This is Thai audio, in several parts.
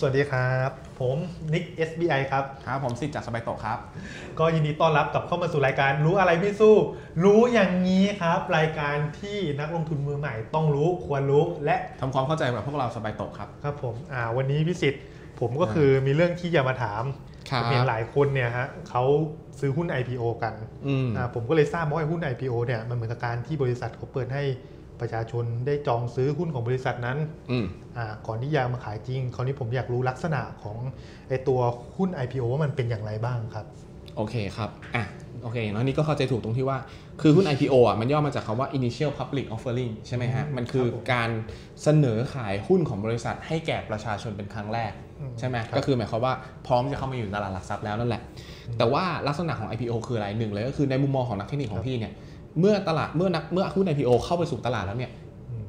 สวัสดีครับ ผมนิก SBI ครับ ครับผมสิทธิ์จากสบายโตะครับ ก็ยินดีต้อนรับกลับเข้ามาสู่รายการรู้อะไรไม่สู้ รู้อย่างนี้ครับ รายการที่นักลงทุนมือใหม่ต้องรู้ควรรู้และทำความเข้าใจกับพวกเราสบายโตะครับครับผมอ่าวันนี้พิสิทธิ์ผมก็คือมีเรื่องที่จะมาถามครับผมเห็นหลายคนเนี่ยฮะเขาซื้อหุ้น IPO กันอืมอ่าผมก็เลยทราบมาว่าหุ้น IPO เนี่ยมันเหมือนกับการที่บริษัทเขาเปิดให้ ประชาชนได้จองซื้อหุ้นของบริษัทนั้นอืมอ่าก่อนที่จะมาขายจริง คราวนี้ผมอยากรู้ลักษณะของไอตัวหุ้น IPO ว่ามันเป็นอย่างไรบ้างครับ โอเคครับอะโอเคเนาะนี่ก็เข้าใจถูกตรงที่ว่า คือหุ้น IPO อะมันย่อมาจากคำว่า initial public offering ใช่ไหมฮะอืมมันคือครับผมการเสนอขายหุ้นของบริษัทให้แก่ประชาชนเป็นครั้งแรกอืมใช่ไหมครับก็คือหมายความว่าพร้อมจะเข้ามาอยู่ในตลาดหลักทรัพย์แล้วนั่นแหละ แต่ว่าลักษณะของ IPO คืออะไรหนึ่งเลยก็คือในมุมมองของนักเทคนิคของพี่เนี่ย เมื่อตลาดเมื่อนักเมื่อหุ้น IPO เข้าไปสู่ตลาดแล้วเนี่ยอืม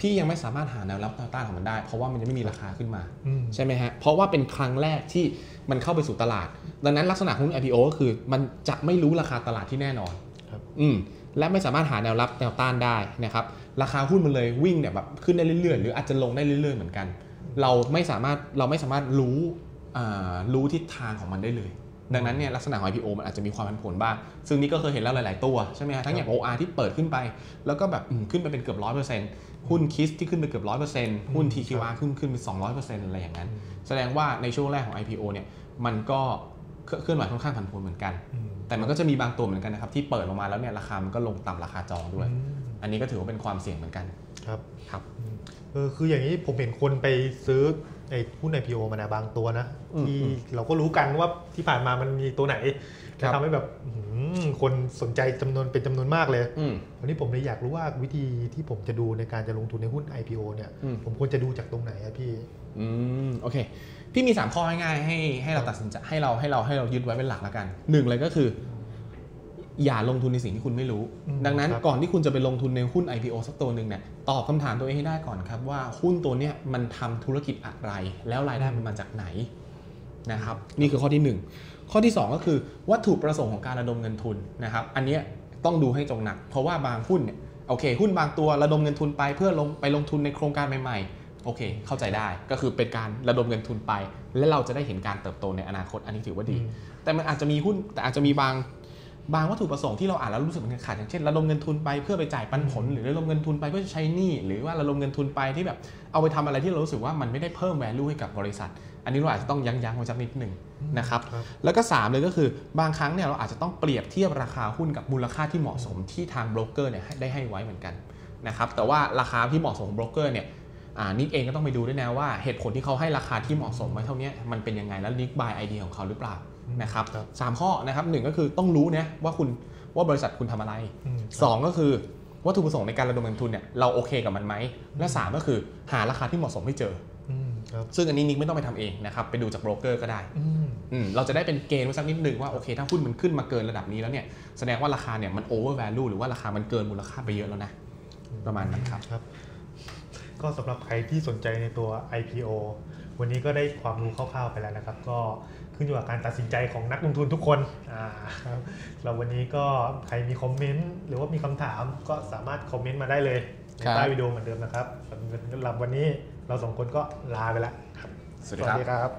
พี่ยังไม่สามารถหาแนวรับแนวต้านของมันได้ เพราะว่ามันยังไม่มีราคาขึ้นมาอืมใช่ไหมฮะเพราะว่าเป็นครั้งแรกที่มันเข้าไปสู่ตลาด ดังนั้นลักษณะของหุ้น IPO ก็คือ มันจะไม่รู้ราคาตลาดที่แน่นอนครับอืมและไม่สามารถหาแนวรับแนวต้านได้นะครับราคาหุ้นมันเลยวิ่งเนี่ยแบบขึ้นได้เรื่อยๆ หรืออาจจะลงได้เรื่อยๆเหมือนกัน เราไม่สามารถเราไม่สามารถรู้อ่ารู้ทิศทางของมันได้เลย ดังนั้นเนี่ยลักษณะของ IPO มันอาจจะมีความผันผวนบ้าง ซึ่งนี่ก็เคยเห็นแล้วหลาย ๆ ตัวใช่ไหมฮะทั้งอย่าง OR ที่เปิดขึ้นไป แล้วก็แบบอืมขึ้นไปเป็นเกือบร้อยเปอร์เซ็นต์หุ้นคิสที่ขึ้นไปเกือบร้อยเปอร์เซ็นต์หุ้น TQR ขึ้นขึ้นไปสองร้อยเปอร์เซ็นต์อะไรอย่างนั้น แสดงว่าในช่วงแรกของ IPO เนี่ยมันก็เคลื่อนไหวค่อนข้างผันผวนเหมือนกันอืมแต่มันก็จะมีบางตัวเหมือนกันนะครับที่เปิดลงมาแล้วเนี่ยราคามันก็ลงต่ำราคาจองด้วยอืมอันนี้ก็ถือว่าเป็นความเสี่ยงเหมือนกัน ครับครับอืมเออคืออย่างนี้ผมเห็นคนไปซื้อไอ้หุ้น IPO มานะบางตัวนะอืมที่อืมเราก็รู้กันว่าที่ผ่านมามันมีตัวไหนครัจะบทำให้แบบอื้อหือคนสนใจจำนวนเป็นจำนวนมากเลยอืมวันนี้ผมเลยอยากรู้ว่าวิธีที่ผมจะดูในการจะลงทุนในหุ้น IPO เนี่ยอืมผมควรจะดูจากตรงไหนอะพี่อืมโอเค พี่มี 3 ข้อง่ายๆให้ให้เราตัดสินใจให้เราให้เราให้เรายึดไว้เป็นหลักแล้วกันหนึ่งเลยก็คือ อย่าลงทุนในสิ่งที่คุณไม่รู้อืมดังนั้นครับก่อนที่คุณจะไปลงทุนในหุ้น IPO สักตัวหนึ่งเนี่ยตอบคำถามตัวเองให้ได้ก่อนครับว่าหุ้นตัวเนี้ยมันทำธุรกิจอะไร แล้วรายได้มันมาจากไหนนะครับนี่คือข้อที่หนึ่งข้อที่สองก็คือวัตถุประสงค์ของการระดมเงินทุนนะครับอันเนี้ยต้องดูให้จงหนัก เพราะว่าบางหุ้นเนี่ยโอเค หุ้นบางตัวระดมเงินทุนไปเพื่อลงไปลงทุนในโครงการใหม่ๆ โอเค เข้าใจได้ก็คือเป็นการระดมเงินทุนไป และเราจะได้เห็นการเติบโตในอนาคตอันนี้ถือว่าดีอืมแต่มันอาจจะมีหุ้นแต่อาจจะมีบาง บางวัตถุประสงค์ที่เราอ่านแล้วรู้สึกมันขาดอย่างเช่นระดมเงินทุนไปเพื่อไปจ่ายปันผล หรือระดมเงินทุนไปเพื่อใช้หนี้หรือว่าระดมเงินทุนไปที่แบบเอาไปทำอะไรที่เรารู้สึกว่ามันไม่ได้เพิ่ม value ให้กับบริษัท อันนี้เราอาจจะต้องยั้งยั้งไว้สักนิดหนึ่งนะครับครับแล้วก็ 3 เลยก็คือบางครั้งเนี่ยเราอาจจะต้องเปรียบเทียบราคาหุ้นกับมูลค่าที่เหมาะสมที่ทางโบรกเกอร์เนี่ยให้ได้ให้ไว้เหมือนกันนะครับแต่ว่าราคาที่เหมาะสมของโบรกเกอร์เนี่ยอ่านิกเองก็ต้องไปดูด้วยนะว่าเหตุผลที่เขาให้ราคาที่เหมาะสมไว้เท่านี้มันเป็นยังไงแล้วนิกบายไอเดียของเขาหรือเปล่า นะครับครับสามข้อนะครับหนึ่งก็คือต้องรู้นะว่าคุณว่าบริษัทคุณทำอะไรอืมสองก็คือวัตถุประสงค์ในการระดมเงินทุนเนี่ยเราโอเคกับมันไหมและสามก็คือหาราคาที่เหมาะสมให้เจออืมครับซึ่งอันนี้นิกไม่ต้องไปทำเองนะครับไปดูจากโบรกเกอร์ก็ได้อืมอืมเราจะได้เป็นเกณฑ์ไว้สักนิดหนึ่งว่าโอเค ถ้าหุ้นมันขึ้นมาเกินระดับนี้แล้วเนี่ยแสดงว่าราคาเนี่ยมันโอเวอร์แวลูหรือว่าราคามันเกินมูลค่าไปเยอะแล้วนะ ประมาณนั้นครับครับก็สำหรับใครที่สนใจในตัว IPO วันนี้ก็ได้ความรู้คร่าวๆไปแล้วนะครับ ก็ขึ้นอยู่กับการตัดสินใจของนักลงทุนทุกคนอ่าครับเราวันนี้ก็ใครมีคอมเมนต์หรือว่ามีคำถามก็สามารถคอมเมนต์มาได้เลยในครับใต้วิดีโอเหมือนเดิมนะครับสำหรับวันนี้เราสองคนก็ลาไปแล้วครับสวัสดีครับครับ